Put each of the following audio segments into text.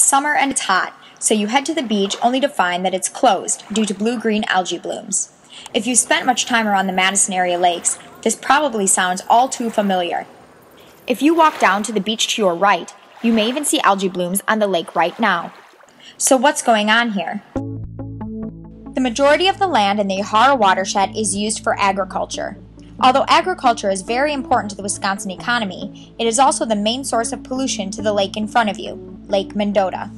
It's summer and it's hot, so you head to the beach only to find that it's closed due to blue green algae blooms. If you spent much time around the Madison area lakes, this probably sounds all too familiar. If you walk down to the beach to your right, you may even see algae blooms on the lake right now. So, what's going on here? The majority of the land in the Yahara watershed is used for agriculture. Although agriculture is very important to the Wisconsin economy, it is also the main source of pollution to the lake in front of you, Lake Mendota.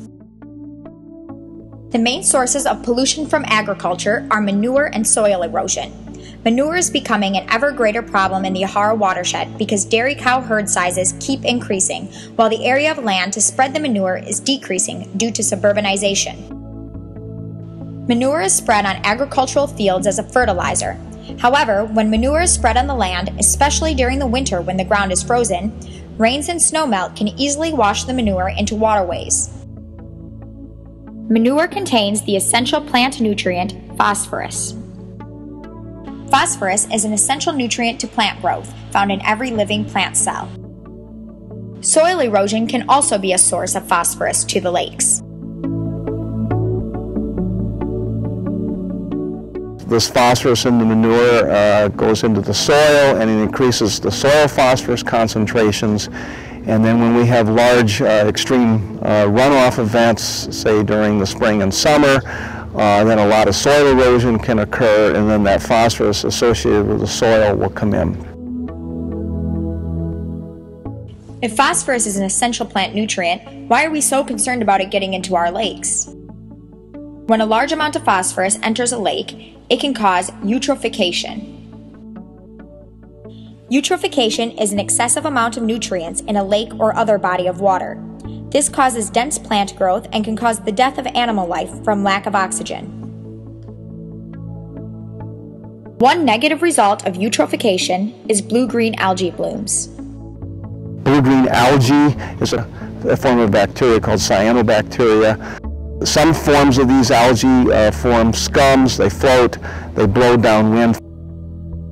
The main sources of pollution from agriculture are manure and soil erosion. Manure is becoming an ever greater problem in the Yahara watershed because dairy cow herd sizes keep increasing, while the area of land to spread the manure is decreasing due to suburbanization. Manure is spread on agricultural fields as a fertilizer. However, when manure is spread on the land, especially during the winter when the ground is frozen, rains and snowmelt can easily wash the manure into waterways. Manure contains the essential plant nutrient phosphorus. Phosphorus is an essential nutrient to plant growth, found in every living plant cell. Soil erosion can also be a source of phosphorus to the lakes. This phosphorus in the manure uh, goes into the soil and it increases the soil phosphorus concentrations. And then when we have large uh, extreme uh, runoff events, say during the spring and summer, uh, then a lot of soil erosion can occur and then that phosphorus associated with the soil will come in. If phosphorus is an essential plant nutrient, why are we so concerned about it getting into our lakes? When a large amount of phosphorus enters a lake, it can cause eutrophication. Eutrophication is an excessive amount of nutrients in a lake or other body of water. This causes dense plant growth and can cause the death of animal life from lack of oxygen. One negative result of eutrophication is blue-green algae blooms. Blue-green algae is a, a, form of bacteria called cyanobacteria. Some forms of these algae uh, form scums, they float, they blow downwind.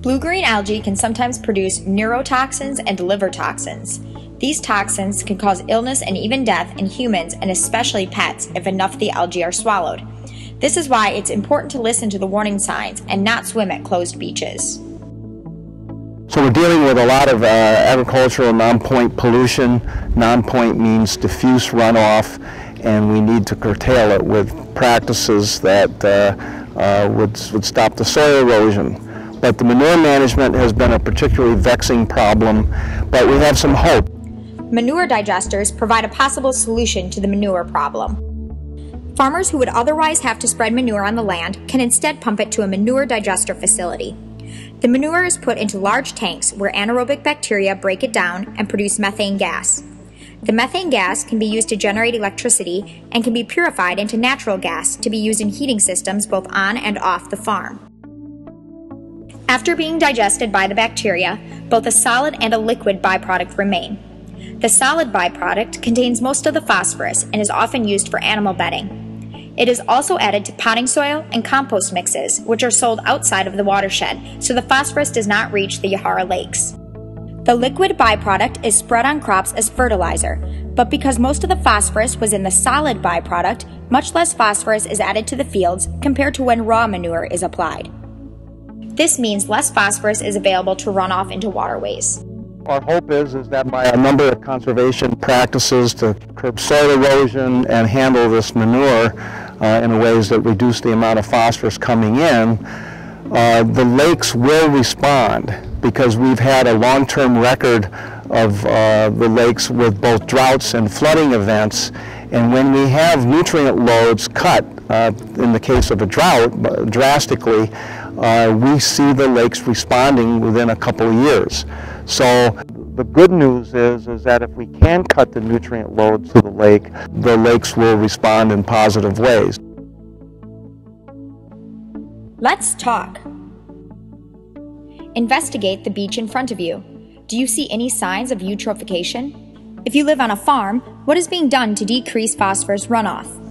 Blue-green algae can sometimes produce neurotoxins and liver toxins. These toxins can cause illness and even death in humans and especially pets if enough of the algae are swallowed. This is why it's important to listen to the warning signs and not swim at closed beaches. So we're dealing with a lot of uh, agricultural non-point pollution. Non-point means diffuse runoff and we need to curtail it with practices that uh, uh, would, would stop the soil erosion. But the manure management has been a particularly vexing problem, but we have some hope. Manure digesters provide a possible solution to the manure problem. Farmers who would otherwise have to spread manure on the land can instead pump it to a manure digester facility. The manure is put into large tanks where anaerobic bacteria break it down and produce methane gas. The methane gas can be used to generate electricity and can be purified into natural gas to be used in heating systems both on and off the farm. After being digested by the bacteria, both a solid and a liquid byproduct remain. The solid byproduct contains most of the phosphorus and is often used for animal bedding. It is also added to potting soil and compost mixes, which are sold outside of the watershed, so the phosphorus does not reach the Yahara lakes. The liquid byproduct is spread on crops as fertilizer, but because most of the phosphorus was in the solid byproduct, much less phosphorus is added to the fields compared to when raw manure is applied. This means less phosphorus is available to run off into waterways. Our hope is, is that by a number of conservation practices to curb soil erosion and handle this manure uh, in ways that reduce the amount of phosphorus coming in, uh, the lakes will respond because we've had a long-term record of uh, the lakes with both droughts and flooding events. And when we have nutrient loads cut, uh, in the case of a drought, uh, drastically, uh, we see the lakes responding within a couple of years. So the good news is, is that if we can cut the nutrient load to the lake, the lakes will respond in positive ways. Let's talk. Investigate the beach in front of you. Do you see any signs of eutrophication? If you live on a farm, what is being done to decrease phosphorus runoff?